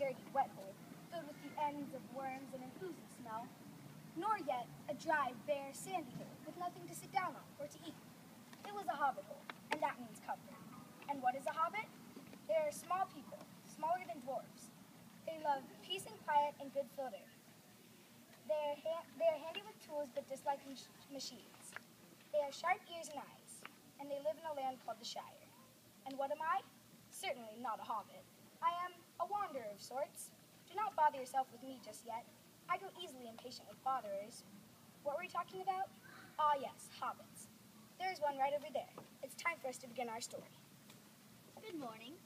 dirty wet hole filled with the ends of worms and an oozy smell, nor yet a dry, bare, sandy hole with nothing to sit down on or to eat. It was a hobbit hole, and that means comfort. And what is a hobbit? They are small people, smaller than dwarves. They love peace and quiet and good fodder. They are, ha- they are handy with tools but dislike mach- machines. They have sharp ears and eyes, and they live in a land called the Shire. And what am I? Certainly not a hobbit. I am wanderer of sorts. Do not bother yourself with me just yet. I grow easily impatient with botherers. What were we talking about? Ah, yes, hobbits. There is one right over there. It's time for us to begin our story. Good morning.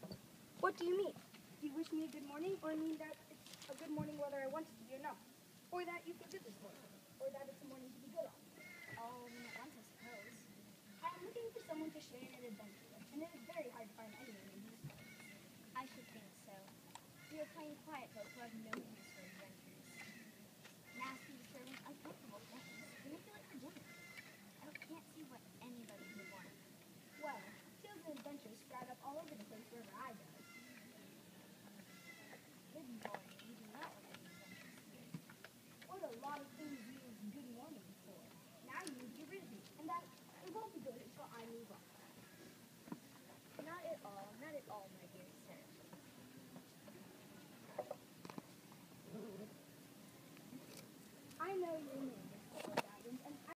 What do you mean? Do you wish me a good morning, or I mean that it's a good morning whether I want it to be or not? Or that you feel good this morning? Or that it's a morning to be good on? All when at once, I suppose. I am looking for someone to share an adventure with, and it is very hard to find anyone in these parts. I should think so. Plain quiet folk who have no